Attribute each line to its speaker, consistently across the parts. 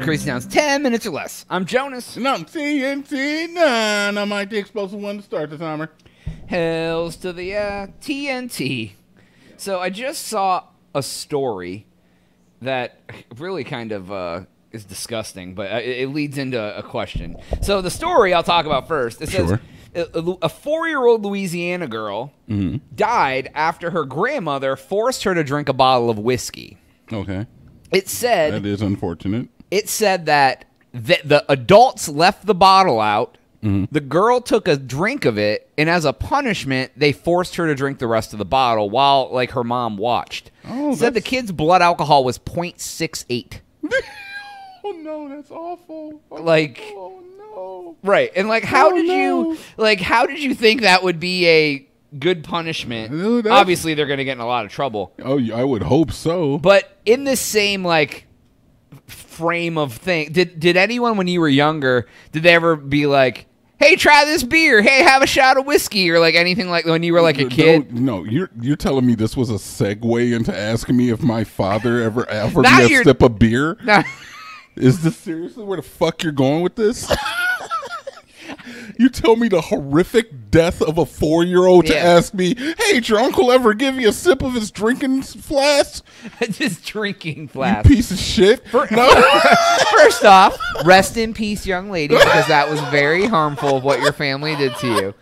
Speaker 1: to Crazy Towns 10 minutes or less. I'm Jonas.
Speaker 2: And I'm TNT Dinomight the explosive one to start the timer.
Speaker 1: Hells to the uh, TNT. So I just saw a story that really kind of uh, is disgusting, but uh, it, it leads into a question. So the story I'll talk about first. It says
Speaker 2: Sure.
Speaker 1: a, a four-year-old Louisiana girl died after her grandmother forced her to drink a bottle of whiskey.
Speaker 2: Okay,
Speaker 1: It said
Speaker 2: that is unfortunate.
Speaker 1: It said that the, the adults left the bottle out. Mm-hmm. The girl took a drink of it, and as a punishment, they forced her to drink the rest of the bottle while, like, her mom watched.
Speaker 2: Oh,
Speaker 1: said the kid's blood alcohol was 0.68.
Speaker 2: Oh no, that's awful. Oh,
Speaker 1: Like-
Speaker 2: oh no.
Speaker 1: Right, and like, how
Speaker 2: Oh,
Speaker 1: did
Speaker 2: no.
Speaker 1: you like? How did you think that would be a good punishment? Obviously, they're going to get in a lot of trouble.
Speaker 2: Oh, I would hope so.
Speaker 1: But in this same like frame of thing, did did anyone when you were younger, did they ever be like, "Hey, try this beer. Hey, have a shot of whiskey," or like anything like when you were like a kid?
Speaker 2: No, no, you're you're telling me this was a segue into asking me if my father ever offered me a sip of beer.
Speaker 1: Nah.
Speaker 2: Is this seriously where the fuck you're going with this? you tell me the horrific death of a four year old to
Speaker 1: Yeah.
Speaker 2: ask me, hey, did your uncle ever give you a sip of his drinking flask?
Speaker 1: Just drinking
Speaker 2: You
Speaker 1: flask.
Speaker 2: piece of shit. no.
Speaker 1: First off, rest in peace, young lady, because that was very harmful of what your family did to you.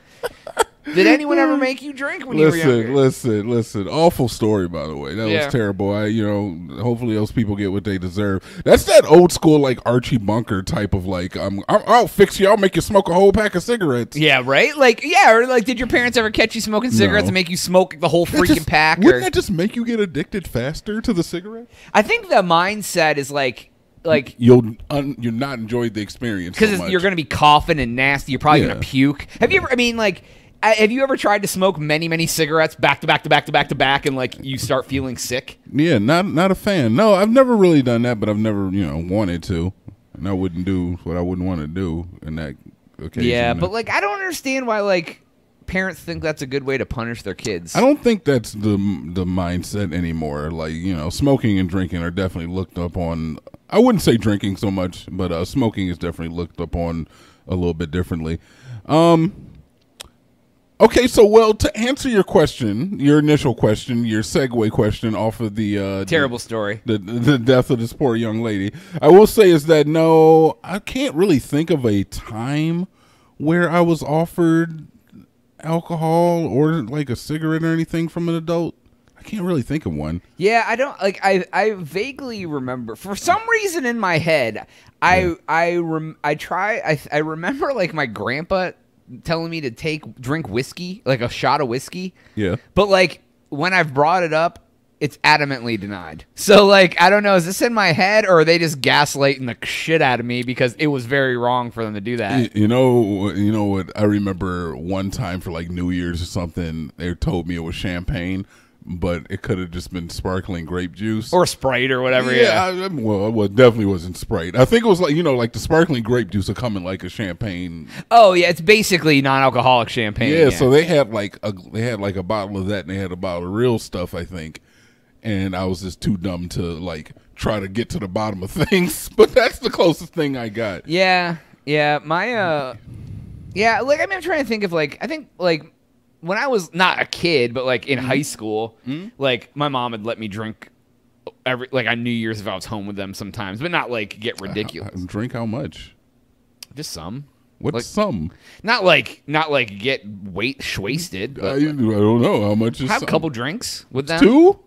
Speaker 1: Did anyone ever make you drink when you were
Speaker 2: listen,
Speaker 1: younger?
Speaker 2: listen, listen. Awful story, by the way. That
Speaker 1: Yeah.
Speaker 2: was terrible. I, you know, hopefully those people get what they deserve. That's that old school, like Archie Bunker type of like, um, I'll, I'll fix you. I'll make you smoke a whole pack of cigarettes.
Speaker 1: Yeah, right. Like, yeah, or like, did your parents ever catch you smoking cigarettes
Speaker 2: No.
Speaker 1: and make you smoke the whole
Speaker 2: That
Speaker 1: freaking
Speaker 2: just-
Speaker 1: pack?
Speaker 2: Wouldn't
Speaker 1: Or
Speaker 2: that just make you get addicted faster to the cigarette?
Speaker 1: I think the mindset is like, like
Speaker 2: You'll un, you'll not enjoy the experience
Speaker 1: because
Speaker 2: much.
Speaker 1: you're going to be coughing and nasty. You're probably
Speaker 2: Yeah.
Speaker 1: going to puke. Have you ever? I mean, like, have you ever tried to smoke many, many cigarettes back to back to back to back to back, and like you start feeling sick?
Speaker 2: yeah, not not a fan. No, I've never really done that, but I've never you know wanted to, and I wouldn't do what I wouldn't want to do in that occasion.
Speaker 1: Yeah, but like, I don't understand why like parents think that's a good way to punish their kids.
Speaker 2: I don't think that's the the mindset anymore. Like you know, smoking and drinking are definitely looked up on. I wouldn't say drinking so much, but uh, smoking is definitely looked upon a little bit differently. Um. Okay, so well, to answer your question, your initial question, your segue question off of the uh,
Speaker 1: Terrible story.
Speaker 2: the the death of this poor young lady. I will say is that no, I can't really think of a time where I was offered alcohol or like a cigarette or anything from an adult. I can't really think of one.
Speaker 1: Yeah, I don't like. I I vaguely remember for some reason in my head. I I rem, I try. I I remember like my grandpa telling me to take drink whiskey, like a shot of whiskey.
Speaker 2: Yeah.
Speaker 1: But like when I've brought it up, it's adamantly denied. So like I don't know, is this in my head or are they just gaslighting the shit out of me because it was very wrong for them to do that?
Speaker 2: You know, you know what? I remember one time for like New Year's or something. They told me it was champagne, but it could have just been sparkling grape juice.
Speaker 1: Or Sprite or whatever. Yeah.
Speaker 2: yeah, I, well, it was- definitely wasn't Sprite. I think it was like you know, like the sparkling grape juice will come in like a champagne
Speaker 1: Oh yeah, it's basically non-alcoholic champagne.
Speaker 2: Yeah, so they had like a they had like a bottle of that and they had a bottle of real stuff, I think. And I was just too dumb to like try to get to the bottom of things. But that's the closest thing I got.
Speaker 1: Yeah, yeah. My uh, yeah. Like I mean, I'm trying to think of like I think like when I was not a kid, but like in mm-hmm. high school, mm-hmm. like my mom would let me drink every like on New Year's if I was home with them sometimes, but not like get uh, ridiculous.
Speaker 2: Drink how much?
Speaker 1: Just some.
Speaker 2: What's
Speaker 1: Like-
Speaker 2: some?
Speaker 1: Not like not like get weight wasted,
Speaker 2: I, I don't know how much is
Speaker 1: have a couple drinks with them.
Speaker 2: Two?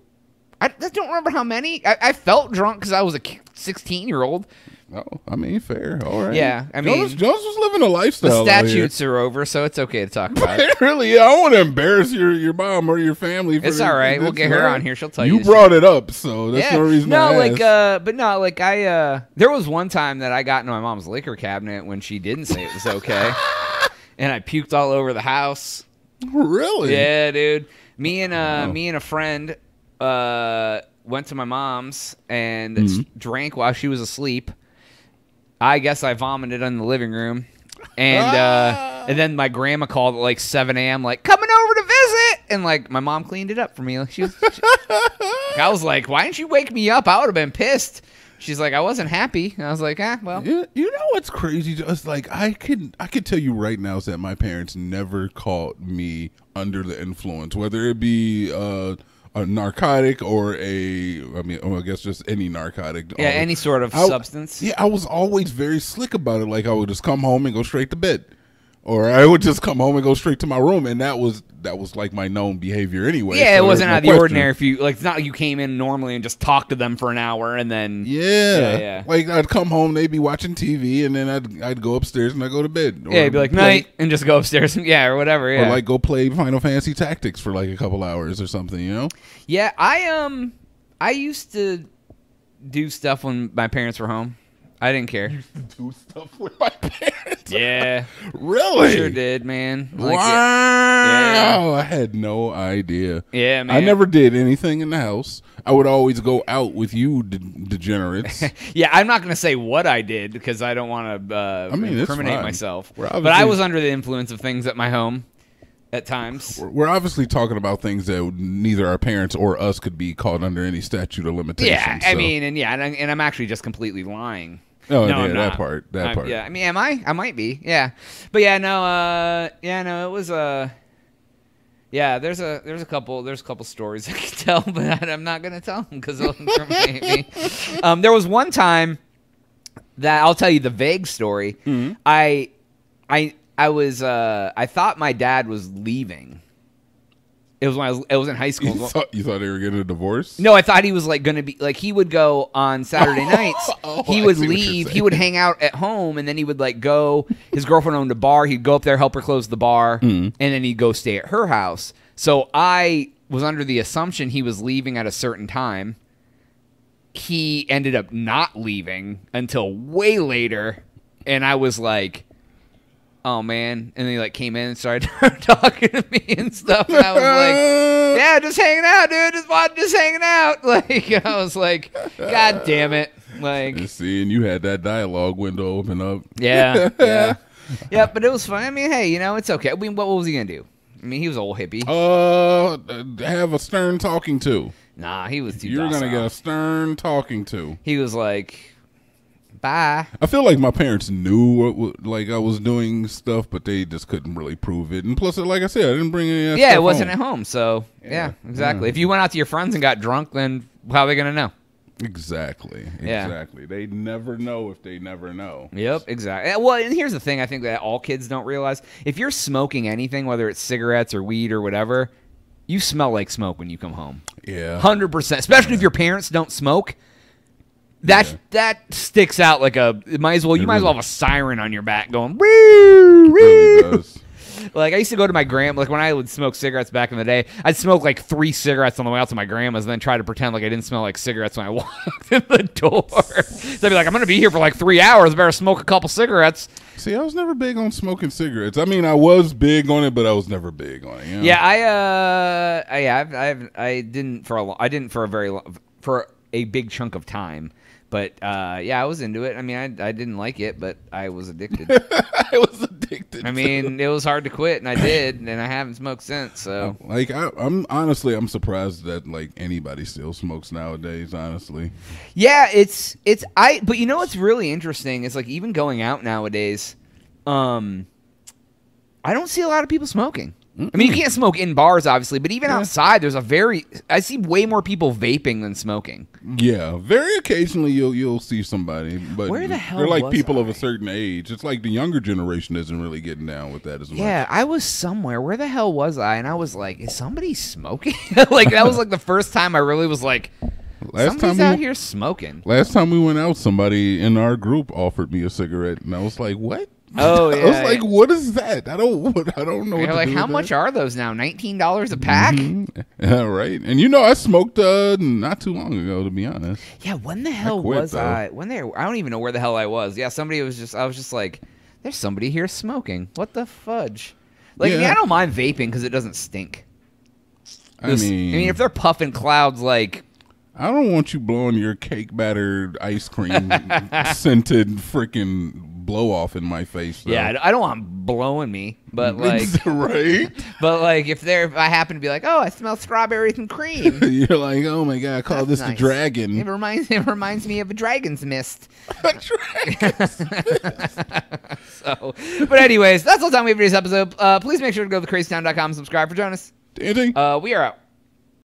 Speaker 1: I, I don't remember how many. I, I felt drunk because I was a 16 year old.
Speaker 2: Oh, I mean, fair. All right.
Speaker 1: Yeah, I mean-
Speaker 2: Jonas was living a
Speaker 1: The
Speaker 2: lifestyle. here.
Speaker 1: statutes are over, so it's okay to talk about it.
Speaker 2: really, I don't want to embarrass your, your mom or your family. For
Speaker 1: It's all right. We'll get her
Speaker 2: all
Speaker 1: on here. She'll tell you
Speaker 2: You brought it up, so that's
Speaker 1: yeah.
Speaker 2: no reason.
Speaker 1: no, like uh but no, like I uh there was one time that I got into my mom's liquor cabinet when she didn't say it was okay. and I puked all over the house.
Speaker 2: really?
Speaker 1: Yeah, dude. Me and uh
Speaker 2: Wow.
Speaker 1: me and a friend uh went to my mom's and
Speaker 2: Mm-hmm.
Speaker 1: drank while she was asleep. I guess I vomited in the living room. And uh and then my grandma called at like 7 a.m. like coming over to visit and like my mom cleaned it up for me. Like, she was she- I was like, why didn't you wake me up? I would have been pissed. She's like, I wasn't happy. And I was like, ah, well.
Speaker 2: You, you know what's crazy? Just like I can, I can tell you right now is that my parents never caught me under the influence, whether it be uh, a narcotic or a, I mean, oh, I guess just any narcotic.
Speaker 1: Yeah,
Speaker 2: All-
Speaker 1: any sort of
Speaker 2: I-
Speaker 1: substance.
Speaker 2: Yeah, I was always very slick about it. Like I would just come home and go straight to bed, or I would just come home and go straight to my room, and that was that was like my known behavior anyway.
Speaker 1: Yeah,
Speaker 2: so
Speaker 1: it wasn't
Speaker 2: no
Speaker 1: out of the
Speaker 2: question.
Speaker 1: ordinary. If you like, it's not like you came in normally and just talked to them for an hour and then.
Speaker 2: Yeah.
Speaker 1: Yeah, yeah.
Speaker 2: Like I'd come home, they'd be watching TV, and then I'd I'd go upstairs and I'd go to bed. Or
Speaker 1: Yeah, you'd be like
Speaker 2: play-
Speaker 1: night and just go upstairs. And, yeah, or whatever. Yeah.
Speaker 2: Or like go play Final Fantasy Tactics for like a couple hours or something, you know?
Speaker 1: yeah, I um, I used to do stuff when my parents were home. I didn't care.
Speaker 2: Do stuff with my parents.
Speaker 1: Yeah,
Speaker 2: Really?
Speaker 1: sure did, man. Like,
Speaker 2: wow. I had no idea.
Speaker 1: Yeah, man.
Speaker 2: I never did anything in the house. I would always go out with you de- degenerates.
Speaker 1: Yeah, I'm not going to say what I did because I don't want to uh,
Speaker 2: I mean,
Speaker 1: incriminate myself. But I was under the influence of things at my home at times.
Speaker 2: We're- obviously talking about things that neither our parents or us could be caught under any statute of limitations.
Speaker 1: Yeah, I
Speaker 2: so-
Speaker 1: mean, and yeah, and I'm actually just completely lying.
Speaker 2: Oh,
Speaker 1: no,
Speaker 2: yeah, that
Speaker 1: not.
Speaker 2: part, that
Speaker 1: I'm-
Speaker 2: part.
Speaker 1: Yeah, I mean, am I? I might be. Yeah, but yeah, no, uh, yeah, no, it was Uh, yeah, there's a there's a couple there's a couple stories I can tell, but I'm not gonna tell them because they'll incriminate me. Um, there was one time that I'll tell you the vague story.
Speaker 2: Mm-hmm.
Speaker 1: I, I, I was uh, I thought my dad was leaving. It was when I was it was in high school.
Speaker 2: You thought, you thought they were getting a divorce?
Speaker 1: No, I thought he was like gonna be like he would go on Saturday nights.
Speaker 2: Oh,
Speaker 1: he
Speaker 2: I
Speaker 1: would
Speaker 2: see what you're
Speaker 1: leave. He
Speaker 2: saying.
Speaker 1: would hang out at home, and then he would like go. His girlfriend owned a bar. He'd go up there, help her close the bar,
Speaker 2: Mm-hmm.
Speaker 1: and then he'd go stay at her house. So I was under the assumption he was leaving at a certain time. He ended up not leaving until way later, and I was like. Oh man! And he like came in and started talking to me and stuff, and I was like, yeah, just hanging out, dude. Just watch, just hanging out. Like I was like, God damn it. Like
Speaker 2: And see, and you had that dialogue window open up.
Speaker 1: yeah, yeah, yeah. But it was fun. I mean, hey, you know, it's okay. I mean, what, what was he gonna do? I mean, he was an old hippie.
Speaker 2: Uh, have a stern talking to.
Speaker 1: Nah, he was too.
Speaker 2: You're gonna get a stern talking to.
Speaker 1: He was like, bye.
Speaker 2: I feel like my parents knew what, like I was doing stuff, but they just couldn't really prove it. And plus, like I said, I didn't bring any.
Speaker 1: Yeah, it wasn't
Speaker 2: home.
Speaker 1: at home, so yeah,
Speaker 2: Yeah.
Speaker 1: exactly.
Speaker 2: Yeah.
Speaker 1: If you went out to your friends and got drunk, then how are they gonna know?
Speaker 2: Exactly.
Speaker 1: Yeah.
Speaker 2: Exactly. They never know if they never know.
Speaker 1: Yep, exactly. Eh, well, and here's the thing I think that all kids don't realize. If you're smoking anything, whether it's cigarettes or weed or whatever, you smell like smoke when you come home.
Speaker 2: Yeah.
Speaker 1: Hundred percent. Especially if your parents don't smoke. That
Speaker 2: Yeah.
Speaker 1: that sticks out like a. It might as well. You
Speaker 2: It
Speaker 1: might as well have a siren on your back going. Woo,
Speaker 2: really
Speaker 1: woo.
Speaker 2: does.
Speaker 1: Like I used to go to my grandma. Like when I would smoke cigarettes back in the day, I'd smoke like three cigarettes on the way out to my grandma's, and then try to pretend like I didn't smell like cigarettes when I walked in the door. so I'd be like, I'm gonna be here for like three hours. Better smoke a couple cigarettes.
Speaker 2: See, I was never big on smoking cigarettes. I mean, I was big on it, but I was never big on it. You know?
Speaker 1: Yeah, I uh, I, yeah, I've, I've, I didn't for a long, I didn't for a very long, for a big chunk of time. But uh, yeah, I was into it. I mean, I, I didn't like it, but I was addicted.
Speaker 2: I was addicted.
Speaker 1: I mean, it was hard to quit, and I did, and I haven't smoked since. So
Speaker 2: Like I, I'm honestly, I'm surprised that like anybody still smokes nowadays. Honestly,
Speaker 1: yeah, it's it's I. But you know what's really interesting is like even going out nowadays, um, I don't see a lot of people smoking. I mean, you can't smoke in bars, obviously, but even
Speaker 2: Yeah.
Speaker 1: outside, there's a very I see way more people vaping than smoking.
Speaker 2: yeah. Very occasionally, you'll you'll see somebody, but
Speaker 1: Where the hell
Speaker 2: they're like
Speaker 1: was
Speaker 2: people of a certain age. It's like the younger generation isn't really getting down with that as much.
Speaker 1: Yeah, I was somewhere. Where the hell was I? And I was like, is somebody smoking? like that was like the first time I really was like,
Speaker 2: Last
Speaker 1: somebody's
Speaker 2: time
Speaker 1: out here smoking.
Speaker 2: last time we went out, somebody in our group offered me a cigarette, and I was like, "What?"
Speaker 1: Oh, yeah.
Speaker 2: I
Speaker 1: yeah.
Speaker 2: was like, "What is that?" I don't, I don't know.
Speaker 1: You're like,
Speaker 2: do
Speaker 1: how much
Speaker 2: that."
Speaker 1: are those now? Nineteen dollars a pack?
Speaker 2: Yeah, right. And you know, I smoked uh, not too long ago, to be honest.
Speaker 1: Yeah, when the hell
Speaker 2: quit,
Speaker 1: was
Speaker 2: though.
Speaker 1: I? When there? I don't even know where the hell I was. Yeah, somebody was just. I was just like, there's somebody here smoking. What the fudge? Like, I, mean, I don't mind vaping because it doesn't stink.
Speaker 2: I
Speaker 1: This-
Speaker 2: mean,
Speaker 1: I mean, if they're puffing clouds like
Speaker 2: I don't want you blowing your cake battered ice cream scented freaking blow off in my face. though.
Speaker 1: Yeah, I don't- want blowing me, but like,
Speaker 2: right?
Speaker 1: but like if they're if I happen to be like, oh, I smell strawberries and cream.
Speaker 2: You're like, oh my god, I call
Speaker 1: That's
Speaker 2: this
Speaker 1: nice.
Speaker 2: the dragon.
Speaker 1: It reminds it reminds me of a dragon's mist. so, but anyways, that's all the time we have for this episode. Uh, please make sure to go to crazytown.com and subscribe for Jonas.
Speaker 2: Anything?
Speaker 1: Uh, we are out.